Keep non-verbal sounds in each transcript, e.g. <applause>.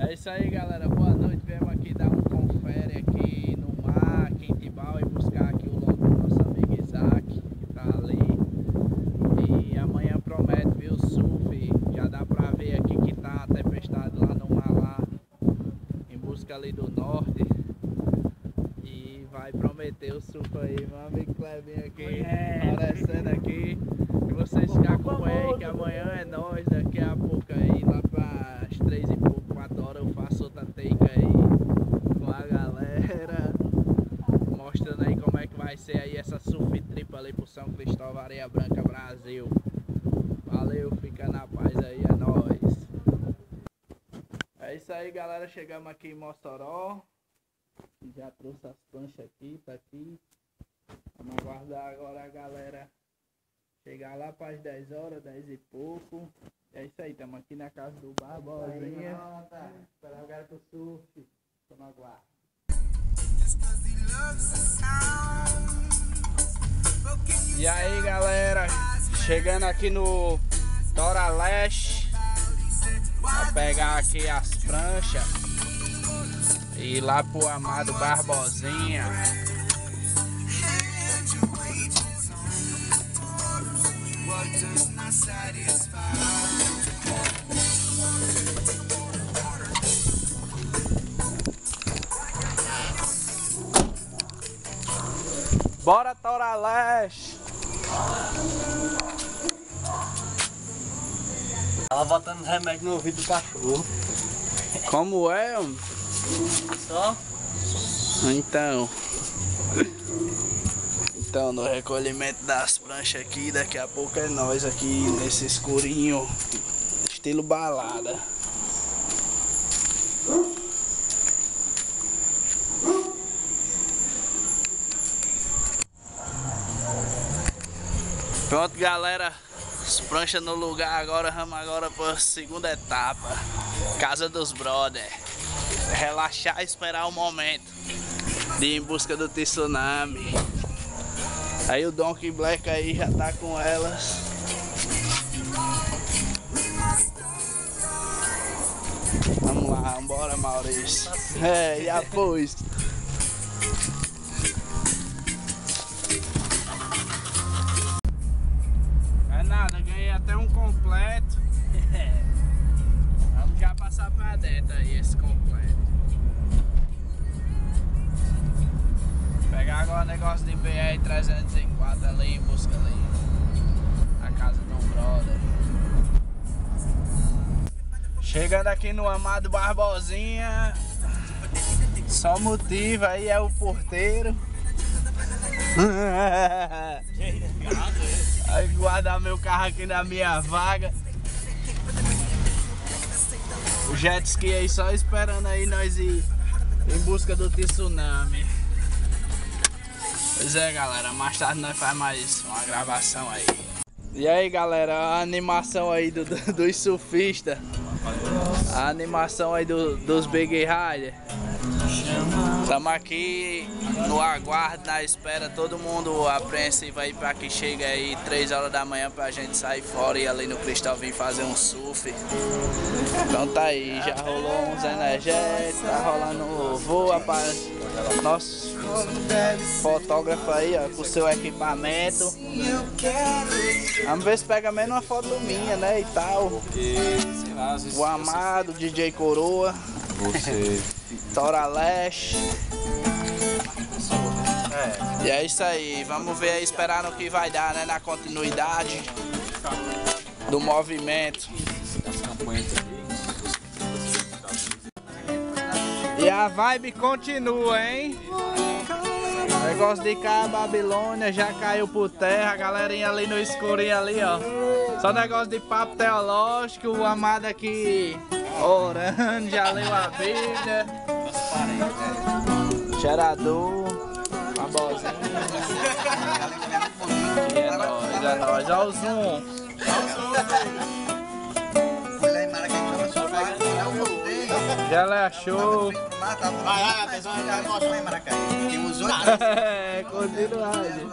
É isso aí galera, boa noite, viemos aqui dar um confere aqui no mar, aqui em Tibau e buscar aqui o longo do nosso amigo Isaac, que tá ali. E amanhã promete, viu, surf, já dá pra ver aqui que tá a tempestade lá no mar lá Em busca ali do norte. E vai prometer o surf aí, meu amigo Clebinho aqui, aparecendo aqui. E vocês que acompanham aí que amanhã é nós, daqui a pouco aí, lá para as três e pouco, horas eu faço outra take aí com a galera. Mostrando aí como é que vai ser aí essa surf trip ali pro São Cristóvão, Areia Branca, Brasil. Valeu, fica na paz aí, é nóis. É isso aí galera, chegamos aqui em Mossoró. Já trouxe as pranchas aqui, tá aqui. Vamos aguardar agora a galera chegar lá para as 10 horas, 10 e pouco é isso aí, estamos aqui na casa do Barbosinha. Esperar o cara pro surf. Toma. E aí galera, chegando aqui no Tora Leste Pra pegar aqui as pranchas E ir lá pro amado Barbosinha Bora Tora Leste! Ela botando remédio no ouvido do cachorro. Como é? homem? Só? Então. Então, no recolhimento das pranchas aqui, daqui a pouco é nós aqui nesse escurinho, estilo balada. Pronto, galera. As pranchas no lugar agora, vamos agora para segunda etapa. Casa dos Brother. Relaxar e esperar o momento de ir em busca do tsunami. Aí o Donkey Black aí já tá com elas. Vamos lá, vambora Maurício. É, e após. É nada, ganhei até um completo. <laughs> Vamos já passar pra dentro aí esse completo. Pegar agora o negócio de BR 304 ali em busca ali. A casa do brother. Chegando aqui no amado Barbosinha. Só motivo aí é o porteiro. <laughs> Aí guardar meu carro aqui na minha vaga. O jet ski aí só esperando aí nós ir em busca do tsunami. Pois é galera, mais tarde nós faz mais uma gravação aí. E aí galera, a animação aí do, do- dos surfistas. A animação aí do- dos Big Rider. Estamos aqui no aguardo, na espera, todo mundo apreensivo aí para que chegue aí 3 horas da manhã pra gente sair fora e ali no Cristóvão fazer um surf. Então tá aí, já rolou uns energéticos, tá rolando voo, rapaz. Nosso fotógrafo aí, ó, com seu equipamento. Vamos ver se pega menos uma foto minha, né, e tal. O amado, DJ Coroa, você. Tora Leste. E é isso aí, vamos ver aí, esperar no que vai dar, né, na continuidade do movimento. E a vibe continua, hein? O negócio de cá, a Babilônia já caiu por terra, a galerinha ali no escurinho ali, ó. Só negócio de papo teológico, o amado aqui orando, já leu a Bíblia. Gerador, uma bozinha. É nóis, é nóis. Olha o zoom. Gelé show. <laughs> É, continuidade.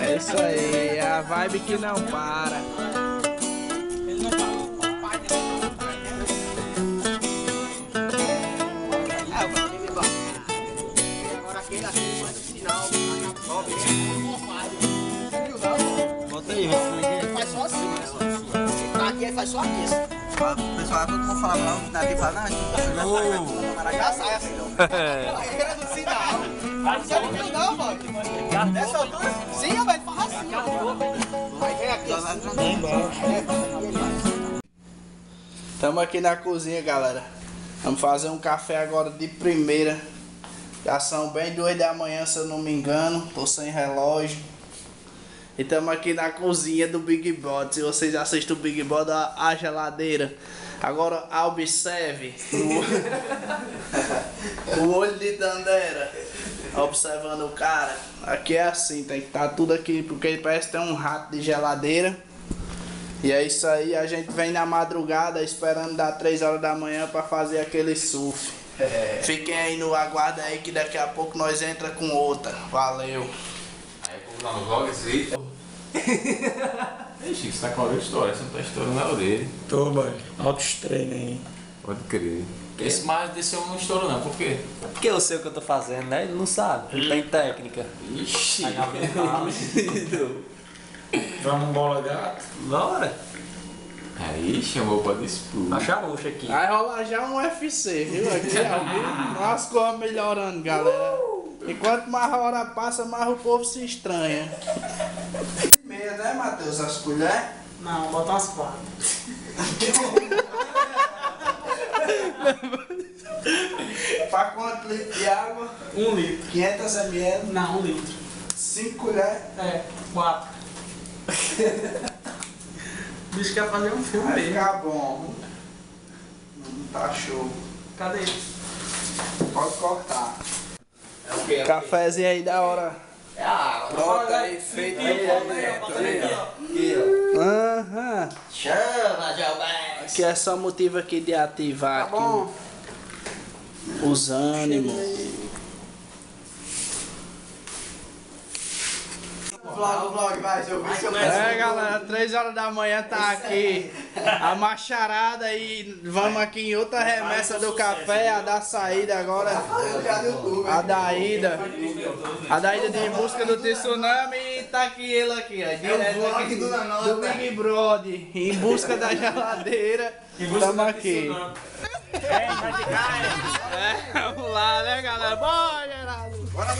É isso aí, é a vibe que não para. O pessoal, todo mundo fala lá, os nativos não, a gente vai sai <laughs> assim, ó. Barreira do sinal. Não sabe que não, mano. Nessa altura, sim, velho, faz assim. Aí vem aqui, ó. Estamos aqui na cozinha, galera. Vamos fazer um café agora de primeira. Já são bem duas da manhã, se eu não me engano. Tô sem relógio. E estamos aqui na cozinha do Big Brother. Se vocês assistem o Big Brother, a, a geladeira. Agora observe o, <laughs> o olho de Dandera. Observando o cara. Aqui é assim, tem que estar tudo aqui, porque ele parece ter um rato de geladeira. E é isso aí, a gente vem na madrugada esperando dar 3 horas da manhã pra fazer aquele surf. Fiquem aí no aguardo aí que daqui a pouco nós entra com outra. Valeu. Aí, vamos lá no vlog esse <laughs> Ixi, você tá com a orelha estourada, você não tá estourando a orelha. Tô, boy. Altos treinos aí. Pode crer. Esse mais desse eu não estouro não, por quê? Porque eu sei o que eu tô fazendo, né? Ele não sabe. Ele tem técnica. Ixi. <laughs> Vamos bola gato. Bora. Aí chamou pra disputa. Baixa a bucha aqui. Vai rolar já um UFC, viu? Aqui ao vivo, as coisas melhorando, galera. E quanto mais a hora passa, mais o povo se estranha. Né, Matheus? As colheres? Não, bota umas quatro. Pra quanto litro de água? Um litro. 500 ml, Não, um litro. 5 colheres. É, quatro. O bicho quer fazer um filme Vai mesmo. ficar bom. Não tá show. Cadê? Pode cortar. Cafézinho aí da hora. É a água. Pronto aí, feito no momento. Aham. Chama, Gelbex. Que é só motivo aqui de ativar Tá bom. aqui os ânimos. Vlog, vlog, vai, seu bicho. É galera, 3 horas da manhã tá aqui a macharada e vamos aqui em outra remessa do café, a da saída agora. A da ida. A da ida de em busca do tsunami e tá aqui ele aqui, ó. Direto aqui do Big Brother. Em busca da geladeira. Tamo aqui. É, vamos lá, né, galera? Bora, Geraldo! Bora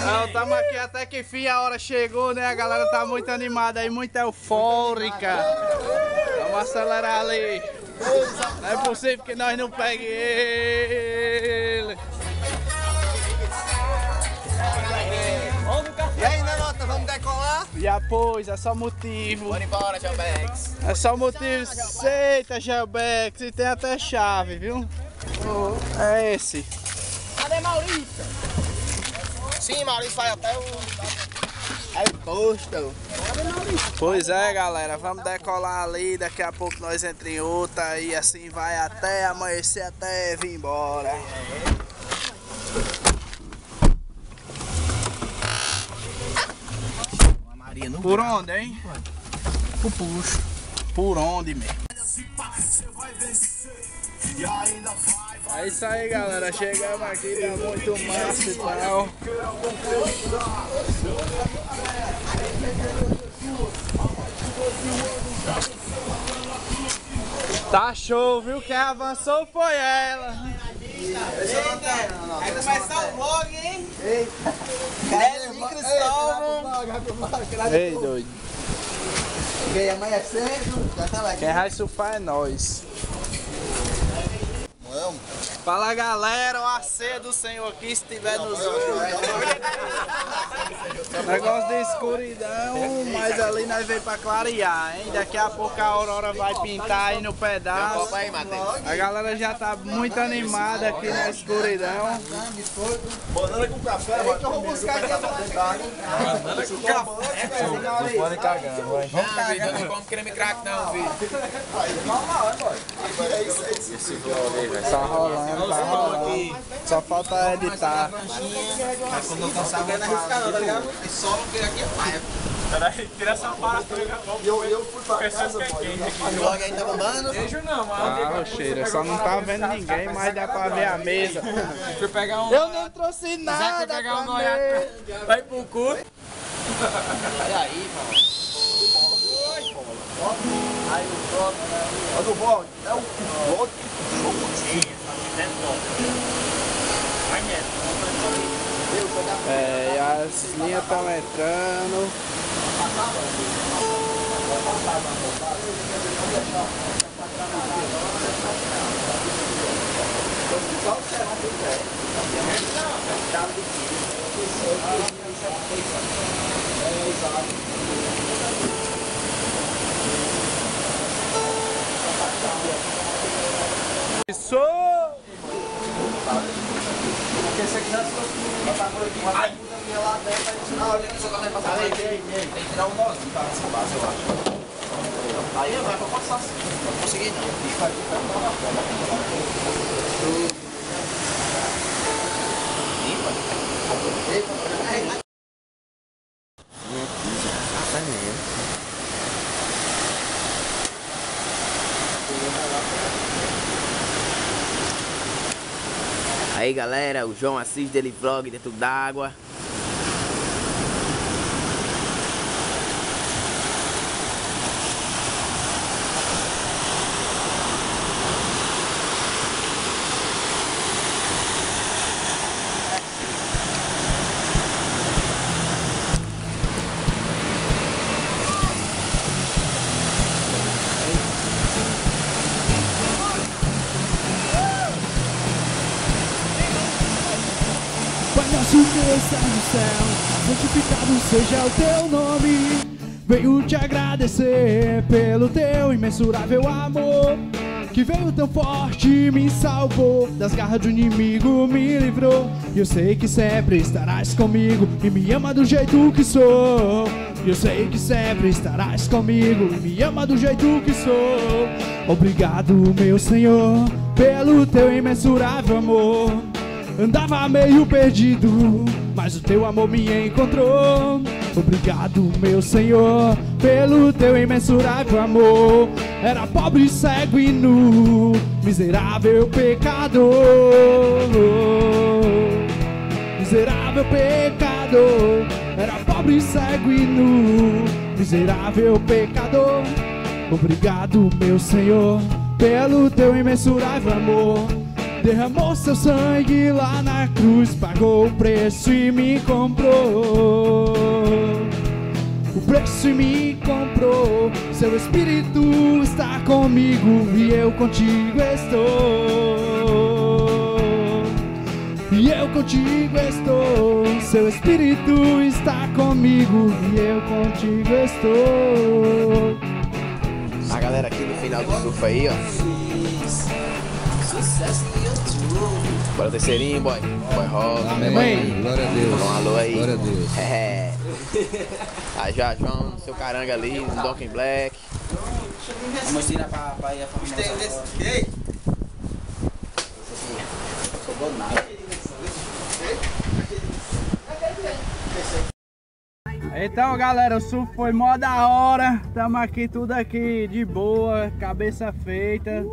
Não, tamo aqui até que fim, a hora chegou, né? A galera tá muito animada aí, muito eufórica. Vamos acelerar ali. Não é possível que nós não pegue ele. E aí, Nanota, vamos decolar? E após, é só motivo. Bora embora, Gelbex. É só motivo. Eita, Gelbex, e tem até chave, viu? É esse. Cadê Maurício? Sim, Maurício vai até o... É posto. Pois é, galera, vamos decolar ali, daqui a pouco nós entramos em outra e assim vai até amanhecer, até vir embora. Por onde, hein? Por puxo. Por onde, mesmo? É isso aí, galera. Chegamos aqui, tá muito massa e tal. Tá show, viu? Quem avançou foi ela. Vai começar o vlog, hein? Greve de Cristóvão. Ei, doido. Veio amanhecendo. Já tá lá. Quem vai surfar é nós. Fala galera, o AC do Senhor aqui se estiver nos ouvindo. Negócio de escuridão, mas ali nós veio pra clarear, hein? Daqui a pouco a aurora vai pintar aí no pedaço. aí. A galera já tá muito animada aqui na escuridão. Banana com café, mano. eu vou buscar aqui a banana. Banana com café. Não pode cagar, vai. Vamos cagar. Não come creme crack não, filho. É isso, é isso. Tá rolando, tá rolando. Só falta editar. Quando eu cansar, eu não, tá ligado? E só não vir aqui é paia. Peraí, tira essa parte, Eu, eu fui pra casa, pô. O aí tá bombando? Beijo não, mano. Ah, cheira, só não tá vendo ninguém, mas dá pra ver a mesa. Fui pegar um. Eu não trouxe nada pegar um noiado. Vai pro cu. Olha aí, mano. Olha o bom, é o outro jogo. É, e as linhas estão entrando. Isso! Porque se aqui, minha vai. Limpa. Aí galera, o João Assis dele vlog dentro d'água. Estás no céu, santificado seja o teu nome. Venho te agradecer pelo teu imensurável amor. Que veio tão forte e me salvou Das garras do inimigo me livrou E eu sei que sempre estarás comigo E me ama do jeito que sou E eu sei que sempre estarás comigo E me ama do jeito que sou Obrigado meu Senhor Pelo teu imensurável amor Andava meio perdido, mas o teu amor me encontrou. Obrigado, meu Senhor, pelo teu imensurável amor. Era pobre, cego e nu, miserável pecador. Miserável pecador, era pobre, cego e nu, miserável pecador. Obrigado, meu Senhor, pelo teu imensurável amor. Derramou seu sangue lá na cruz, pagou o preço e me comprou. O preço e me comprou. Seu espírito está comigo e eu contigo estou. E eu contigo estou. Seu espírito está comigo e eu contigo estou. A galera aqui no final do surf aí, ó. Sucesso. Bora terceirinho, boy. Boy Rock. Amém. Glória a Deus. Um alô aí. Glória a Deus. <laughs> É. Aí já, João, seu caranga ali, no Donkey Black. Vamos tirar pra, pra ir a família. Tem desse. Ei! Sobrou nada. Então, galera, o surf foi mó da hora. Tamo aqui tudo aqui de boa, cabeça feita.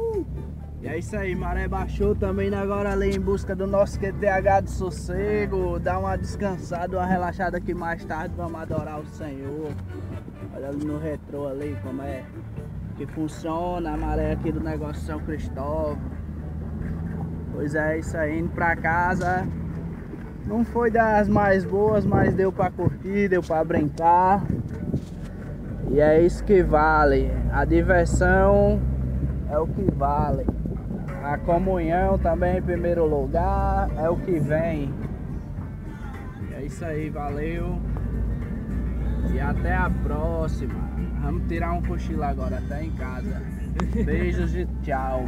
E é isso aí, maré baixou também né, agora ali em busca do nosso QTH de sossego. Dar uma descansada, uma relaxada aqui mais tarde, vamos adorar o Senhor. Olha ali no retrô ali como é que funciona a maré aqui do negócio São Cristóvão. Pois é, isso aí, indo pra casa. Não foi das mais boas, mas deu pra curtir, deu pra brincar. E é isso que vale. A diversão é o que vale. A comunhão também em primeiro lugar é o que vem. É isso aí, valeu. E até a próxima. Vamos tirar um cochilo agora, até em casa. Beijos e tchau.